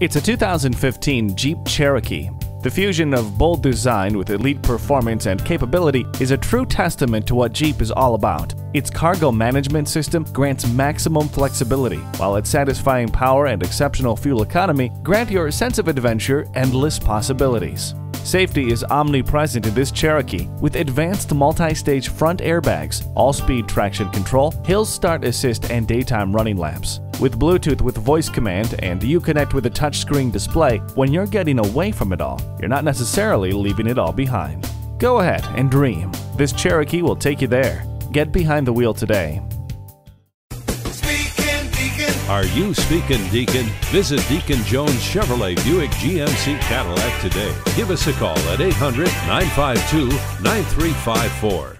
It's a 2015 Jeep Cherokee. The fusion of bold design with elite performance and capability is a true testament to what Jeep is all about. Its cargo management system grants maximum flexibility, while its satisfying power and exceptional fuel economy grant your sense of adventure endless possibilities. Safety is omnipresent in this Cherokee with advanced multi-stage front airbags, all-speed traction control, hill start assist and daytime running lamps. With Bluetooth with voice command and Uconnect with a touchscreen display, when you're getting away from it all, you're not necessarily leaving it all behind. Go ahead and dream. This Cherokee will take you there. Get behind the wheel today. Are you speaking Deacon? Visit Deacon Jones Chevrolet Buick GMC Cadillac today. Give us a call at 800 952 9354.